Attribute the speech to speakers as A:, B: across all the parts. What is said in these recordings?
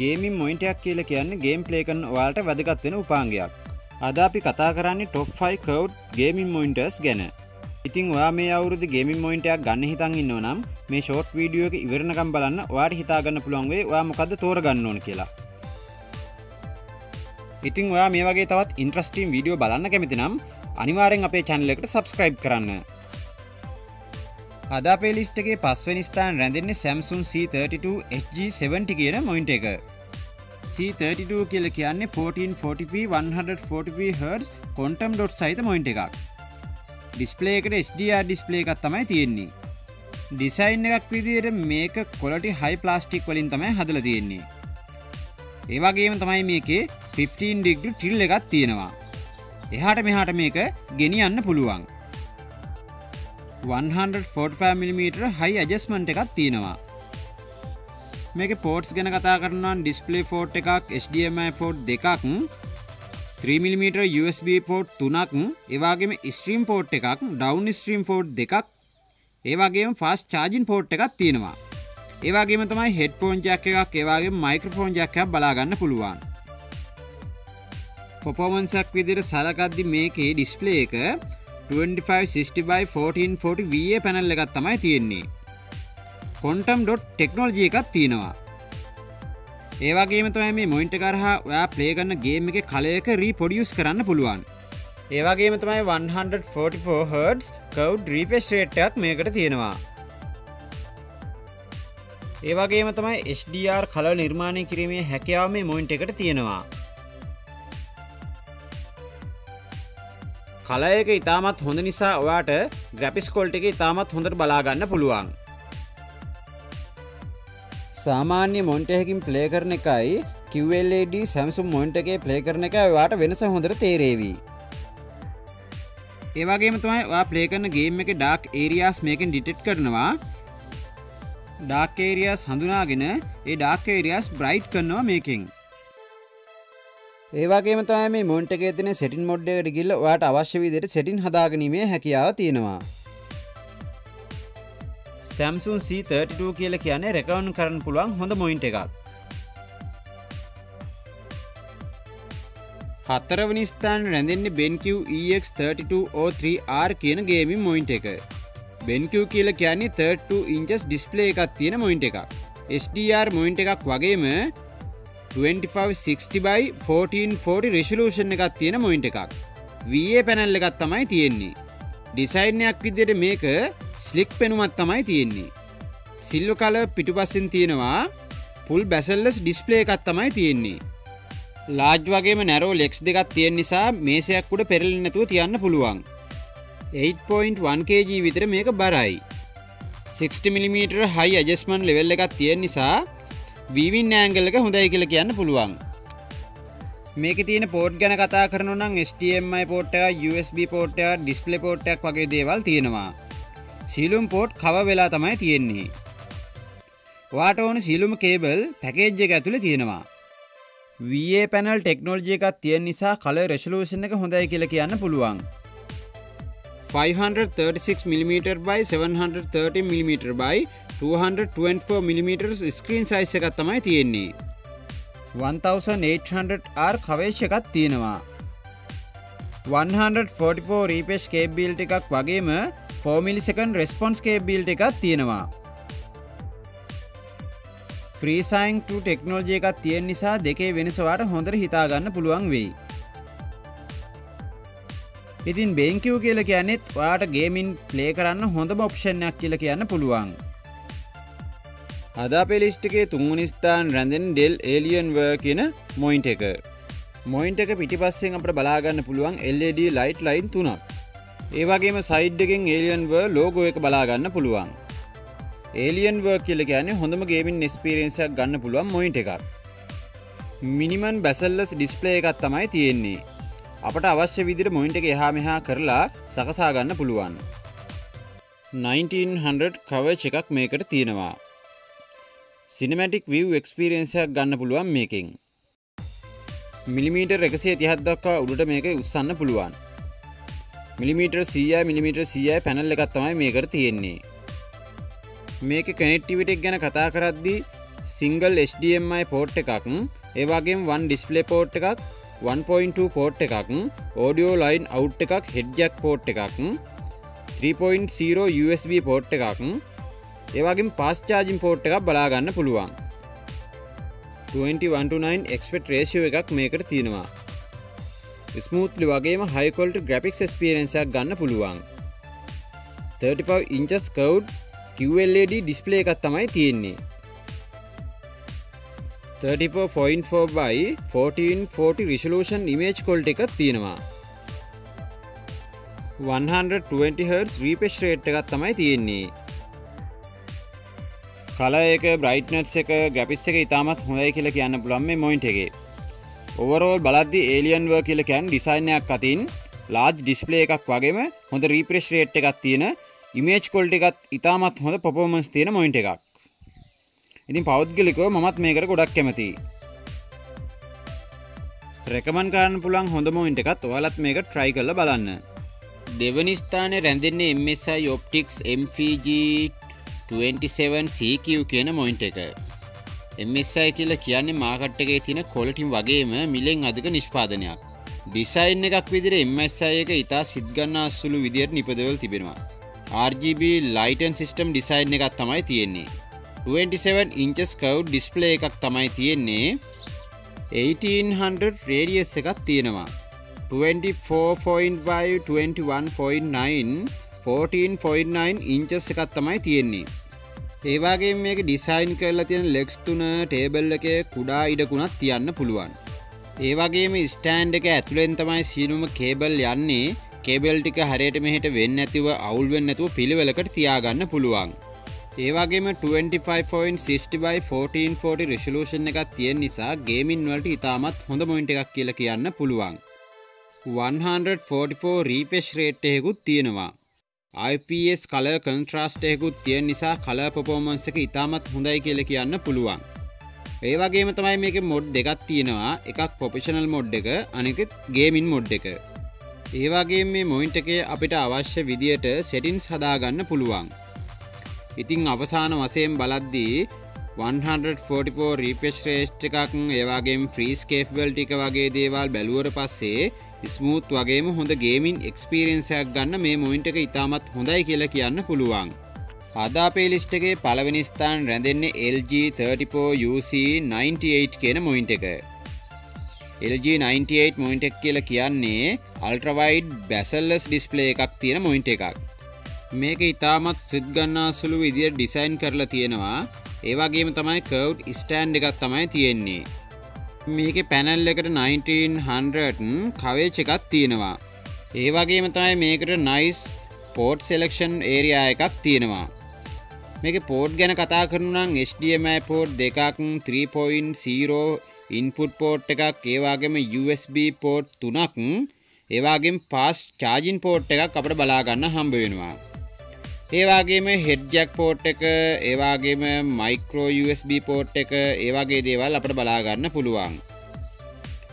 A: Gaming මොයින්ටයක් කියල කියන්න game පලේකන් වාලට වැදගත් වෙන උපාංගයක්. අද අපි කතා කරන්නේ ටොප්ෆයි කව් ගේමින් මොයින්ටර්ස් ගැන. ඉතින් ඔයා මේ අවුරුදු ගේමින් මොයින්ටයක් ගන්න හිතන් ඉන්න නම් මේ ෂෝට් වීඩියෝ එක ඉවරණකම් බලන්න වාට හිතාගන්න පුළුවන්ගේ ඔයා මොකද තෝරගන්න ඕන කියලා. ඉතින් ඔයා මේ වගේ තවත් ඉන්ට්‍රස්ටීම් වීඩියෝ බලන්න කැමති නම් අනිවාරෙන් අපේ චැනලෙකට සබස්ක්‍රයිබ් කරන්න. අද අපේ ලිස්ටගේ පස්වනි ස්ථාන රැඳෙන්නේ සැම්සුන් C32 HG70 කියන මොයින්ට එක. C32 කියල කියන්නේ 1440p 140p hertz quantum dot සහිත මොයින්ට එකක්. ඩිස්පලේකට HDR ඩිස්පලේ එකක් තමයි තියෙන්නේ. ඩිසයින් එකක් විදියට මේක කොලටි හයි ප්ලාස්ටික් වලින් තමයි හදල තියෙන්නේ. ඒවගේම තමයි මේකේ 15 ඩිග්‍රි ටිල් එකක් තියෙනවා. එහාට මෙහාට මේක ගෙනියන්න පුළුවන්. 145mm හයි ඇජස්මන්ට් එකක් තියෙනවා. මේක පෝට්ස් ගැන කතා කරනන් ඩිස්පලේ ෆෝට් එකක් HDMI ෆෝට් දෙකක් 3mm USB පෝට් තුනක් ඒවාගේම ස්ට්‍රීම් පෝට් එකක් ඩවන් ස්ට්‍රීම් ෆෝට් දෙකක් ඒවාගේම ෆාස් චාජින් පෝට් එකක් තියෙනවා. ඒවාගේම තමයි හෙඩ් ෆෝන් ජැක් එකක් ඒවාගේ මයික්‍රෆෝන් ජැක්කයක් බලාගන්න පුළුවන්. පොපෝමන්සක් විදිර සලකද්දි මේකේ ඩිස්පලේ එක 2560 VA පැනල් එකත් තමයි තියෙන්නේ. කොන්ටම්.ඩොට් ටෙක්නෝජිය එකත් තියෙනවා. ඒවාගේම තමයි මේ මොයින්ට කරහා ඔයා ප්ලේගන්න ගේම එක කලයක රී පොඩියස් කරන්න පුළුවන්. ඒවාගේම තමයි 144 කව් රීපෙස් රේට්ටයක් මේකට තියෙනවා. ඒවගේම තමයි HDR කල නිර්මාණය කිරීමේ හැකියාව මේ මොයින්ට එකට තියෙනවා. කලයක ඉතාමත් හොඳ නිසා ඔයාට ග්‍රැපිස් කොල්ට එක ඉතාමත් හොඳට බලාගන්න පුළුවන්. සාමාන්‍ය මොන්ටහකින් ප්ලේ කරන එකයි කිවල්ලඩ සැම්සුම් මොන්ට එකේ ප්ලේ කරන එක වාට වෙනස හොඳට තේරේවී. ඒවාගේම තමයි වා ප්ලේ කරන ගේම් එක ඩාක් ඒරියස් මේකෙන් ඩිටෙට් කරනවා. ඩාක්කේරියස් හඳුනාගෙන ඒ ඩාක්කේරියස් බ්‍රයිට් කරනවා මේකින්. ඒවාගේම තමයි මේ මොන්ට එකේ තියෙන සෙටින් මොඩ් එකට ගිහිල්ලා ඔයාට අවශ්‍ය විදිහට සෙටින් හදාගැනීමේ හැකියාව තියෙනවා. Samsung C32 කියලා කියන්නේ රෙකවර් කරන්න පුළුවන් හොඳ මොනිටර් එකක්. හතරවනි ස්ථාන රැඳෙන්නේ BenQ EX3203R කියන ගේමින් මොනිටර් එක. BenQ කියලා කියන්නේ 32 inches display එකක් තියෙන මොනිටර් එකක්. HDR මොනිටර් එකක් වගේම 2560 රෙශලූෂන් එකක් තියෙන මොයින්ට එකක්. වයේ පැනල්ල එකත් තමයි තියෙන්නේ. ඩිසයින්යක් විදියට මේක ස්ලික් පෙනුමත් තමයි තියෙන්නේ. සිල්ව කල පිටුපස්සෙන් තියෙනවා පුල් බැසල්ලස් ඩිස්පලේ එකත් තමයි තියෙන්නේ. ලාජ් වගේම නැරෝ ලෙක්ස් දෙකක් තියෙන නිසා මේසයක්කුඩ පෙරලෙන්නතුව තියන්න පුළුවන්. 8.1kg විතර මේක බරයි. 60mm හයි අජස්මන් ලෙවල් එකක් තියෙන නිසා වීවින් ෑංගල්ලක හොඳයි කියල කියන්න පුළුවන්. මේක තියෙන පෝට් ගැන කතා කරන නම් STMI පෝට්ට USB පෝට්ට ඩිස්පලේ පෝට්ටක් වගේ දේවල් තියෙනවා. සීලුම් පෝට් කව වෙලා තමයි තියෙන්නේ. වාට ඕන සීලුම කේබල් පැකේජ්ජ එක ඇතුළ තියෙනවා. වයේ පැනල් ටෙක්නෝජිය එකක් තියෙන නිසා කල රෙශලූෂණ එක හොඳයි කියල කියන්න පුළුවන්. 536mm by 730mm by 224mm screen size එකත් තමයි තියෙන්නේ. 1800R කවේශ එකත් තියෙනවා. 144 රීපේෂ් කේබ්බිල්ට එකක් වගේම 4මිලිසකන් රෙස්පොන්ස් කේබ්බිල්ට එකක් තියෙනවා. ්‍රීසයින් ටෙක්නෝජය එකක් තියෙන නිසා දෙකේ වෙනසවාට හොඳර හිතාගන්න පුළුවන් වෙයි. ඉතින් බේංකිව් කියල කියන්නෙත් වාට ගේමින් ප්ලේ කරන්න හොඳ ඔප්ෂණයක් කියල කියන්න පුළුවන්. අද පෙලිස්්ටිකේ තුන්ගනිස්ථාන් රැඳෙන් ඩෙල් ඒලියන් ව කියන මොයින්ට එක. මොයින්ට එක පිටිපස්සෙන් අපට බලාගන්න පුළුවන් LED ලයිට් ලයින් තුනක්. ඒවගේම සයිඩ් එකෙන් ඒලියන් ව ලෝගෝ එක බලාගන්න පුළුවන්. ඒලියන් ව කියල කියන්නේ හොඳම ගේමින් නෙස්පිරෙන්සයක් ගන්න පුළුවන් මොයින්ට එකක්. මිනිමන් බැසල්ලස් ඩිස්පලේ එකත් තමයි තියෙන්නේ. අපට අවශ්‍ය විදිර මොයින්ට එක එහා මෙහා කරලා සකසා ගන්න පුළුවන්. 1900 කවච් එකක් මේකට තියෙනවා. සිනමටික් වව් එක්ස්පිරෙන්න්සයක් ගන්න පුළුවන් මේකින්. මිලිමීට එකසේ තිහත් දක්වා උඩට මේක උත්සන්න පුළුවන්. මිලිමීට සීය මිලිමීට සීය පැනල් එකත් තමයි මේකට තියෙන්නේ. මේක කනෙක්ටිවිටක් ගැන කතා කරද්දි සිංගල් HDMI පෝට් එකක් ඒවාගේ වන් ඩිස්පලේ පෝට් එකක් 1.2 පෝට් එකක් ඕඩියෝ ලයින් අවු් එකක් හෙඩ්ජක් පෝට් එකක් 3.0 USB පෝට් එකක්. ඒවාගේ පස්චාජින් පෝට් එකක් බලාගන්න පුළුවන්. 2129 එක්ස්පෙට් රේෂෝ එකක් මේකට තියෙනවා. ස්මූත්ලි වගේම හයිකොල්ට ග්‍රපික් ස්පිරෙන්සයක් ගන්න පුළුවන්. 35 ඉංචස් කව් QLD ඩිස්පලේ එකත් තමයි තියෙන්නේ. 34.4 by 1440 රිසලූෂන් ඉමේජ් කොල්ට එකත් තියෙනවා 120Hz රීපෙශ් රේට් එකත් තමයි තියෙන්නේ කල එක බ්‍රයිට්නට් එක ගැපිස් එක ඉතාමත් හොඳයි කියල කියන්න පුළන් මේ මොයින්ට එකේ ඔවරෝල් බලද්දි ඒලියන්ව කියලකැන් ඩිසයිනයක් අතින් ලාජ් ඩිස්පලේ එකක් වගේම හොඳ රීප්‍රෙශ් රේට් එකක් තියෙන ඉමේජ් කොල්ට එකත් ඉතාමත් හොඳ පොපෝමන්ස් තියෙන මොයින්ට එකක්. ඉතින් පෞද්ගලිකව මමත් මේකට ගොඩක් කැමති රැකමන් කාරන්න පුළන් හොඳ මොයින්ට එකත් ඔයාලත් මේක ට්‍රයි කල බලන්න. දෙවනි ස්ථානය රැඳෙන්නේ MSI ඔප්ටික්ස් MFG 27CQ කියන මොයින්ට එක. MSI කියල කියන්නේ මාකට් එකේ තින කොලටින් වගේම මිලෙන් අධික නිෂ්පාදනයක්. ඩිසයින් එකක් විදිර MSI එක ඉතා සිද්ගන්න අස්සුළු විදියට නිපදවල් තිබෙනවා. RGB ලයිටන් සිිස්ටම් ඩිසයින් එකක් තමයි තියෙන්නේ. 27 ඉංචස් කව් ඩිස්පලේ එකක් තමයි තියෙන්නේ. 1800 රේඩියස් එකක් තියෙනවා. 24.5 21.9 14.9 ඉංචස් එකක් තමයි තියෙන්නේ. ඒවාගේ මේක ඩිසයින් කරලා තියෙන ලෙක්ස් තුන ටේබල් එක කුඩා ඉඩකුණත් තියන්න පුළුවන්. ඒවගේම ස්ටෑන්් එක ඇතුළෙන් තමයි සීනුම කේබල් යන්නේ. කේබල් ටික හරයට මෙහට වෙන්න ඇතිව අවුල්වෙන් නැතුව පිළිවෙලකට තියාගන්න පුළුවන්. ඒවාගේම 25.60 රිශලූෂන් එකක් තියෙන් නිසා ගේමින් වලට ඉතාමත් හොඳ මොයින්ට එකක් කියල කියන්න පුළුවන්. 144 රීපෙශ් රේට්ටයකුත් තියෙනවා. IPS කල කන්ට්‍රස්ටයකුත් තියෙන් නිසා කල පොපෝමන්ස එක ඉතාමත් හොඳයි කියල කියන්න පුළුවන්. ඒවගේම තමයි මේක මොඩ් දෙකත් තියෙනවා. එකක් පොපිෂනල් මොඩ් එක අනෙකෙත් ගේමින් මොඩ් එක. ඒවාගේ මේ මොයින්ට එක අපිට අවශ්‍ය විදියට සෙටින්ස් හදාගන්න පුළුවන්. ඉතිං අවසාන වසයෙන් බලද්දී 144 රීපෙස් ශ්‍රේෂ්ඨ එකක් ඒවාගේ ෆ්‍රීස්කේෆ්වල් ටික වගේ දේවල් බැලුවට පස්සේ ස්මූත් වගේම හොඳ ගේමින් එක්ස්පීරෙන්න්සයක් ගන්න මේ මොයින්ට එක ඉතාමත් හොඳයි කියලා කියන්න පුළුවන්. අදා පේලිස්ටගේ පලවෙනිස්ථාන් රැඳෙන්නේ LG34UC98 කියන මොයින්ට එක. LG98 මොයින්ටෙක් කියලා කියන්නේ අල්ට්‍රවයිඩ් බැසල්ලස් ඩිස්පලේ එකක් තියෙන මොයින්ට එකක්. මේක ඉතාමත් සිද්ගන්නා සුළු විදිිය ඩිසයින් කරලා තියෙනවා. ඒවාගේම තමයි කව් ස්ටෑන්් එකක් තමයි තියෙන්නේ. මේක පැනල් එකට 1900 කවේච් එකක් තියෙනවා. ඒවගේම තමයි මේකට නයිස් පෝට් සෙලක්ෂන් ඒරයා එකක් තියෙනවා. මේක පෝට් ගැන කතා කරනුනම් HDMI පෝට් දෙකක් 3.0 ඉන්පුට් පෝට් එකක් ඒවාගේම USB පෝට් තුනක් ඒවාගෙන් පාස් චාජින් පෝට් එකක් අපට බලාගන්න හම්බ වෙනවා. ඒවාගේම හෙඩ්ජැක් පෝට් එක ඒවාගේම මයිකෝ USB පෝට් එක ඒවාගේ දේවල් අපට බලාගන්න පුළුවන්.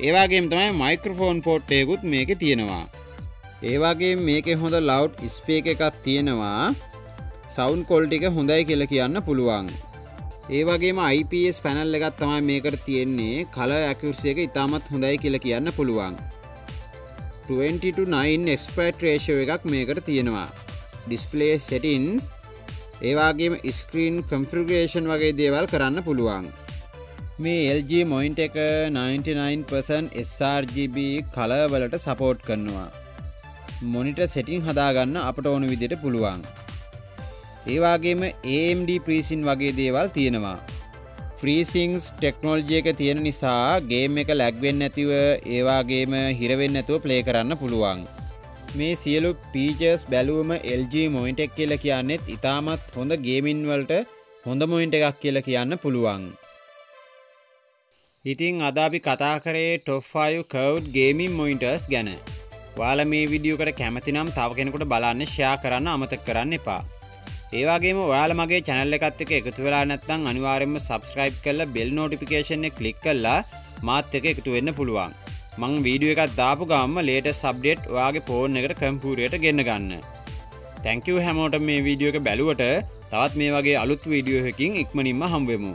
A: ඒවාගේම තමයි මයික්‍රෆෝන් පෝට්ටයකුත් මේක තියෙනවා. ඒවාගේ මේක හොඳ ලව් ස්පේක එකක් තියෙනවා. සෞන් කොල්ටික හොඳයි කියල කියන්න පුළුවන්. ඒවගේම IPS පැනල් එකත් තමයි මේකට තියෙන්නේ. කල ඇකුර්සයක ඉතාමත් හොඳයි කියල කියන්න පුළුවන්. 29 එක්ස්පර්ට් රේෂෝ එකක් මේකට තියෙනවා. ඩිස්පලේ සෙටින්ස් ඒවාගේම ස්ක්‍රීන් කම්ෆිගේෂන් වගේ දේවල් කරන්න පුළුවන්. මේ LG මොයින්ට එක 99% SRGB කලවලට සපෝට් කරනවා. මොනිට සෙටින් හදාගන්න අපට ඕනු විදිට පුළුවන්. ඒවාගේම AMD ප්‍රීසින් වගේ දේවල් තියෙනවා. ෆ්‍රීසිංස් ටෙක්නෝල්ජය එක තියෙන නිසා ගේම් එක ලැක්වෙන් නැතිව ඒවාගේම හිරවෙන්න ඇතුව ප්ලේ කරන්න පුළුවන්. මේ සියලු පීචර්ස් බැලුවම LG මොයින්ටෙක් කියල කියන්නෙත් ඉතාමත් හොඳ ගේමින් වලට හොඳ මොයින්ට එකක් කියල කියන්න පුළුවන්. ඉතිං අද අපි කතා කරේ ටොෆ්ෆයු කව් ගේමින් මොයින්ටර්ස් ගැන වාල මේ විඩියෝකට කැමතිනම් තව කෙනෙකුට බලන්න ෂයා කරන්න අමතක් කරන්න එපා. ඒවාගේම ඔයාල මගේ චැනල්ල එකත් එක එකතු වෙලා නැත්තං අනිවාරෙන්ම සබස්ක්‍රයිබ් කරල බෙල් නෝටිපිකේෂන් කලික් කල්ලා මාත් එක එකතු වෙන්න පුළුවන්. මං වීඩියෝ එකත් දාපු ගම්ම ලේට සබ්ඩේට් ඔයාගේ ෆෝන් එකට කම්පූරයට ගෙන්න්න ගන්න. තැංකව හැමෝට මේ වීඩියෝ එක බැලුවට. තවත් මේ වගේ අලුත් වීඩියෝහකින් ඉක්මනින්ම හම්වෙමු